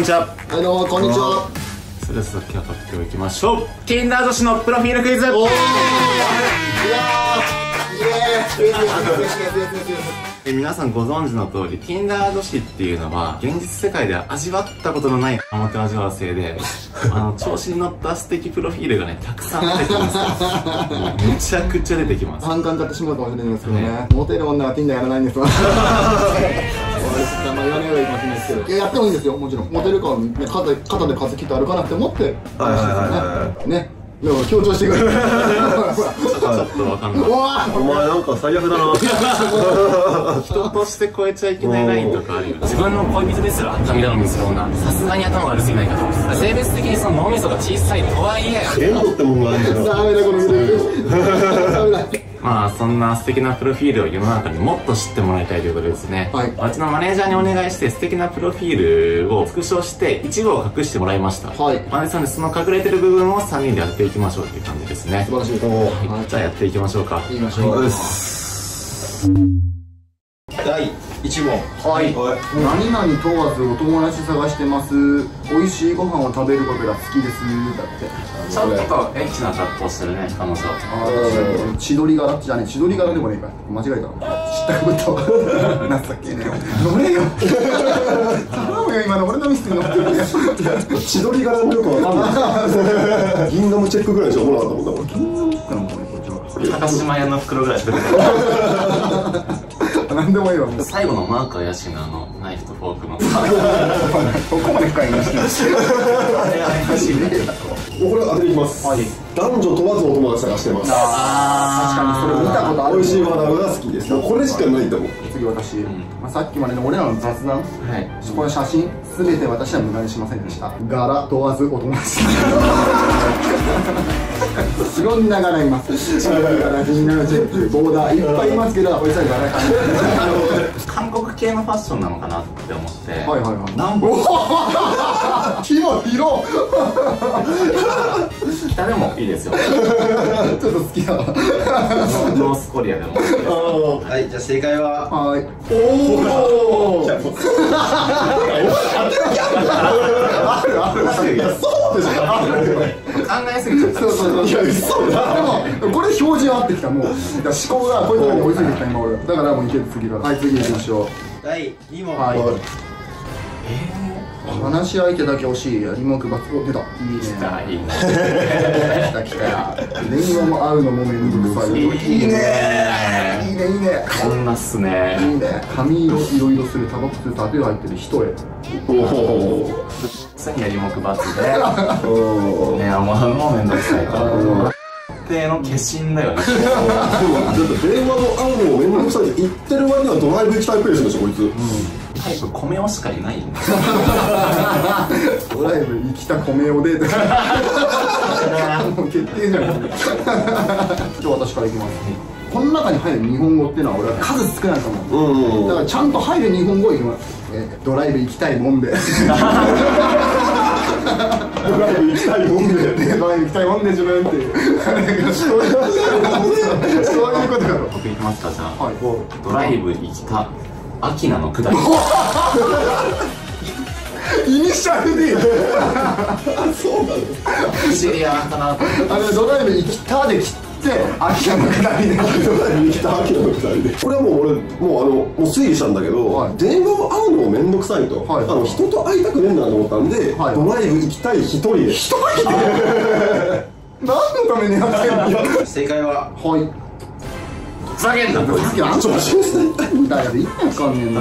んにちは。はいどうもこんにちは。それでは今日の発表いきましょう。キンダー女子のプロフィールクイズ。おおいやーえ皆さんご存知の通り、Tinder 女子っていうのは、現実世界では味わったことのないおもてなし合で、あの、調子に乗った素敵プロフィー。ルがね、たくさん出てきますめちゃくちゃ出てきます。反感買ってしまうかもしれないですけどね。ねモテる女は Tinder やらないんですわ。あんま言わない方がいいかもしれないですけど。いややってもいいんですよ。もちろん。モテるかね肩で肩で風切って歩かなくてもってはいはいはいはねね。でも強調してくるほらほらちょっとわかんない。お前なんか最悪だな。人として超えちゃいけないラインとかあるよね。自分の恋人ですら神頼みする女。さすがに頭が悪すぎないかと。性別的にその脳みそが小さいとはいえ。限度ってもんがあるんだよダメだこのグループダメだまあそんな素敵なプロフィールを世の中にもっと知ってもらいたいということでですね、はい。うちのマネージャーにお願いして素敵なプロフィールをスクショして一部を隠してもらいました。はい。マネージャーさんでその隠れてる部分を3人でやっていきましょうっていう感じですね。素晴らしいはい。はじゃあやっていきましょうか。い言いましょう。第1問はい。はい。何々問わずお友達探してます。美味しいご飯を食べることが好きです。だって。ちょっとエッチな格好してるね彼女。あー千鳥柄じゃね千鳥柄でもねえか。間違えた知ったかぶったわ情けね乗れよ。頼むよ今の。俺のミスに乗ってるね。千鳥柄のよくわかんない。銀ガムチェックぐらいしか思わなかったもん。だ金のかなこれこっちは。高島屋の袋ぐらいしか出てこない 何でもいいわ。最後のマーク怪しいなあのナイフとフォークのここまで深い話してる怪しいねこれ当てていきます、はい。男女問わずお友達探してます。あー確かにそれ見たことある。美味しいマナーが好きです。もうこれしかないと思う。次私、まあ、さっきまでの俺らの雑談。はい。この写真すべて私は無駄にしませんでした。柄問わずお友達。いろんな柄います。柄気になるチェックボーダーいっぱいいますけど俺さ柄 韓国系のファッションなのかなって思って。はいはいはい。南北 木も広北でもいいですよ。ちょっと好きだわ。ノースコリアでもはいじゃあ正解は？はい。おおあるあるいやそうでしょ考えすぎちゃった。そうそうそういや嘘だでもこれ標準合ってきたもうだから思考がこういうとこに追いついてきた今俺だからもういける次だはい次行きましょう。第2問。はい。はい話し相手だけ欲しいやりもくばつお出た。いいね。いいね来た。来た。電話も会うのもめんどくさいいいね。いいね。いいねいいね。女っすね。いいね。髪色いろいろするタバコ吸うタトゥー入ってる人へ。おお次やりもくばつで。おねあもうもうめんどくさいと定の化身だよね。だって電話の会うのも面倒くさいって言ってる割にはドライブ行きたいペースでしょこいつタイプ米をしかいないよね。ドライブ生きた米をデートもう決定じゃん。じゃあ私からいきます。この中に入る日本語っていうのは俺は数少ないと思う。うんだからちゃんと入る日本語を言います、えードライブ行きたいもんで。ね ドライブ行きたいもんで。ドライブ行きたいもんで自分って。い うそういうことだろ。僕いきますかじゃあ。はい。ドライブ行きたアキナのくだり。イニシャル D そうなの。知り合ったなとあれドライブ行きたで切って秋田のくだり。でドライブ行きた秋の二人でこれはもう俺もうあのもう推理したんだけど、はい。電話を会うのも面倒くさいと、はい。あの人と会いたくねえんだなと思ったんで、はい。ドライブ行きたい一人で。一人 何のためにやってんの？正解ははいふざけんなさっきあんた女子ですだよ意味わかんねえん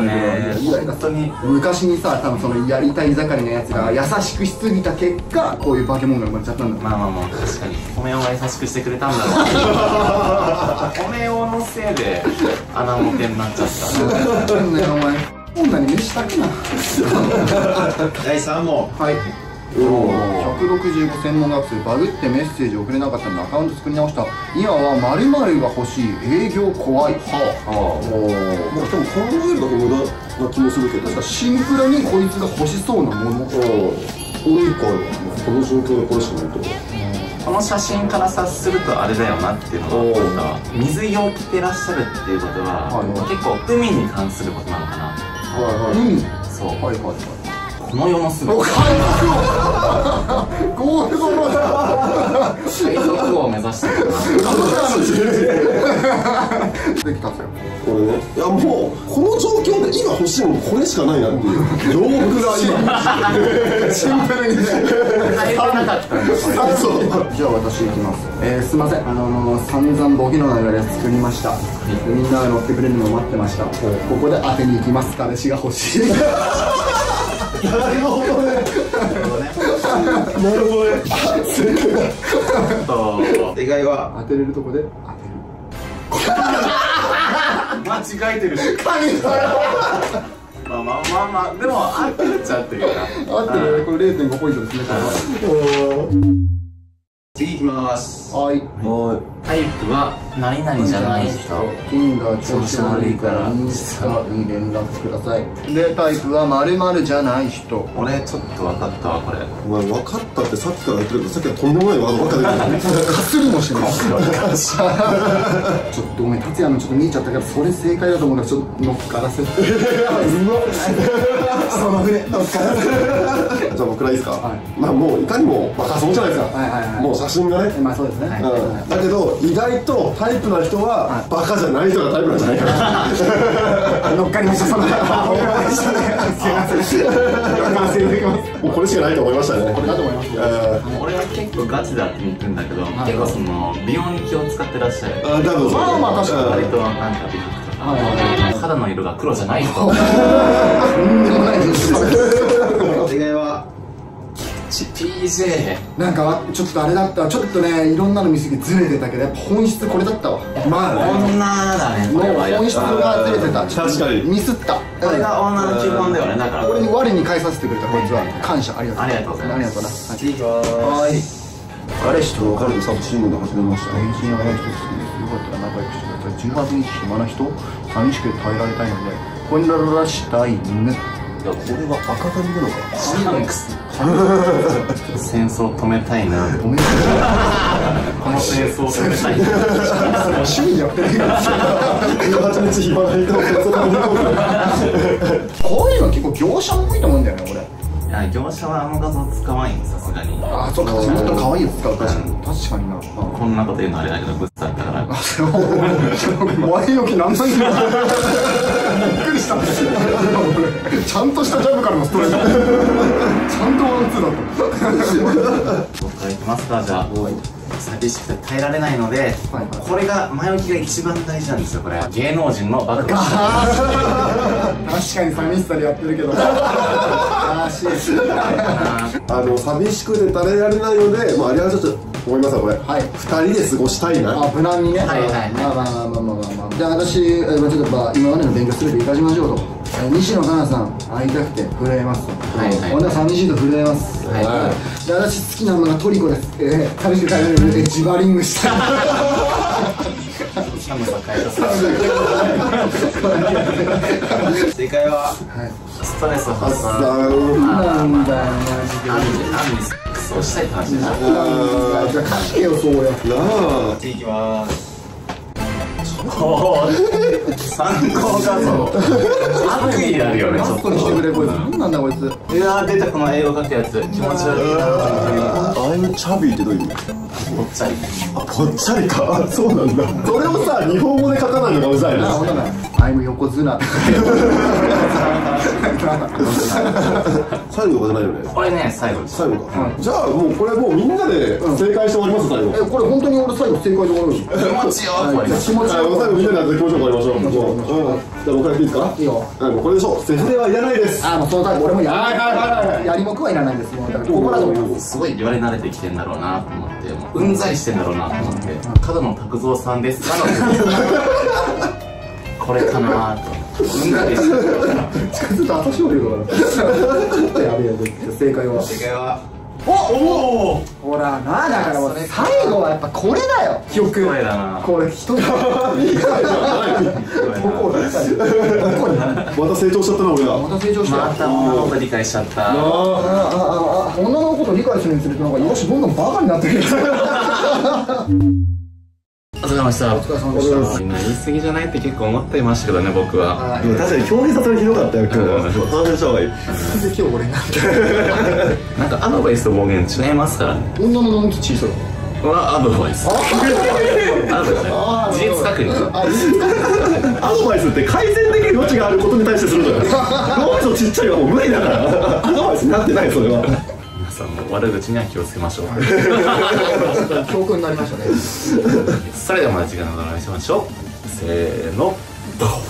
だけど本当に昔にさ多分そのやりたい盛りのやつが優しくしすぎた結果こういう化け物が生まれちゃったんだまあまあまあ確かに米をが優しくしてくれたんだろう米をのせいで穴もてになっちゃったなんだよお前女に飯炊くな第3問はい165専門学生バグってメッセージ送れなかったのでアカウント作り直した。今は〇〇が欲しい営業怖い。はあ。おおまあ多分考えるだけ無駄な気もするけど。シンプルにこいつが欲しそうなもの。うん。俺一個あるわこの状況でこれしかないと。思うこの写真から察するとあれだよなっていうのが水着を着てらっしゃるっていうことは、はい。結構海に関することなのかな。はいはい。海？そう、はいはいはいこの世のすべて。ゴールドローだ海賊王を目指してるできたんですよこれね。いやもうこの状況で今欲しいものこれしかないなっていう。洋服が今シンプルにね入らなかったんですよそう。じゃあ私行きます。えー、すいません。あのー、散々ボケの流れ作りました、でみんなが乗ってくれるのを待ってました、ここで当てに行きます彼氏が欲しいなるほどねなるほどね正解だ正解は当てれるとこで当てる間違えてるし神だまあまあまあまあでも合ってるっちゃ合ってるな合ってるこれ0.5ポイントですね次いきますはい。はタイプは何々じゃない人。金が調子悪いからインスタに連絡ください。でタイプは〇〇じゃない人。俺ちょっと分かったわこれ。いお前分かったってさっきから言ってるけどさっきはとんでもないワードばっか出てるかすりもしてます ちょっとごめん達也のちょっと見えちゃったけどそれ正解だと思うからちょっと乗っからせて。その船乗っからせてじゃあ僕らいいですか、はい。まあもういかにもバカそうじゃないですか、はいはいはい。もう写真がね、まあそうですね、はい。うんだけど意外とタイプな人はバカじゃない人がタイプなんじゃないか。な 乗っかりましたその。すいませんもうこれしかないと思いましたね。これだと思いますえ俺は結構ガチだって見てるんだけど、結構その美容に気を使ってらっしゃる。ー、あ多分まあまあ確かに。割となんか美白とか、はいはい肌の色が黒じゃない人と ん。でもないです PJ なんかちょっとあれだった。ちょっとねいろんなの見すぎてずれてたけどやっぱ本質これだったわ。まあ女だねこれは。やっ本質がずれてた。確かに。ミスった。これが女の基本だよねだから。俺に我に返させてくれたこいつは。感謝ありがとう。ありがとうございます。ありがとうな。次いきます。はい彼氏と彼とサブチームで始めました。返信が早い人好きですよかったら仲良くしてください18日暇な人？寂しくて耐えられたいのでこんならしたいねこれは赤髪なのかシャンクス戦争止めたいな止めんな この戦争止めたいな趣味やってるから18日暇な人をそこに行こういうの結構業者も多いと思うんだよね俺いや業者はあの画像使わんよさすがに。ああそうか。もっと可愛いやつ使う確かに確かにな。こんなこと言うのあれだけどブスだったから 前置きなんないんだびっくりした。俺ちゃんとしたジャブからのストレート。ちゃんとワンツーだった。僕からいきますかじゃあ寂しくて耐えられないので、はい。これが前置きが一番大事なんですよこれ。芸能人の暴露 確かに寂しさでやってるけど。あしいあの寂しくて垂れられないので、まあ、あれはちょっと思いますわこれ、はい。二人で過ごしたいな。あ無難にね。はい。はいはいまあまあまあまあまあまあまあ。じゃあ私えーまあちょっとまあ今までの勉強すべて生かしましょうと。えー西野カナさん会いたくて震えますと。はいはい。女は寂しいと震えます。はい。で私好きなのがトリコです。えー寂しくて耐えられる。のでジバリングしたい 寒さ解正解ははいストレス発散あなんだよアンにアンにセックスをしたいって話でじゃあ書けよそうやってなあ次いきますおー。参考画像悪意あるよねラちょっとストにしてくれこいつ何なんだこいついやー。出たこの英語書くやつ気持ち悪いなアイムチャビー。ってどういう意味ぽっちゃりあぽっちゃりか？あそうなんだ。それをさ日本語で書かないのがうざいなあほんとだ。アイム横綱 最後とかじゃないよねこれね最後です。最後か、じゃあもうこれもうみんなで正解して終わります最後、えこれ本当に俺最後正解で終わるんです気持ちよく終わります気持ちはい、もう最後みんなで気持ちよく終わりましょう。もう、うん、じゃあ僕からいいですか？いいよ。はい、もうこれでしょう。セフレはいらないです。あもうそのタイプ俺もややりもくはいらないですもうここだと思いますすごい言われ慣れてきてんだろうなと思ってもううんざりしてんだろうなと思って角野卓造さんです これかなとうんざりしてる近づいた私を言うからやべえやべえ正解は正解はおおほらなあだからもう最後はやっぱこれだよ記憶声だなこれ一人どこを出したどこにまた成長しちゃったな、俺ら。た成長したまた女のこと理解しちゃったああああ女のこと理解するにつれてなんかよしどんどんバカになってくる疲れ様でした。お疲れ様でした。みんな言い過ぎじゃないって結構思っていましたけどね僕は。はい。でも確かに表現させるひどかったよ今日は。反省した方がいい。なんで今日俺なんてなんかアドバイスと暴言違いますからね。女ののんき小さいはアドバイス。アドバイス。ね事実確認。アドバイスって改善できる余地があることに対してするじゃない脳みそちっちゃいはもう無理だから。アドバイスになってないそれは悪口には気をつけましょう。教訓になりましたね。それではまた次回の動画でお会いしましょう。せーの。ドン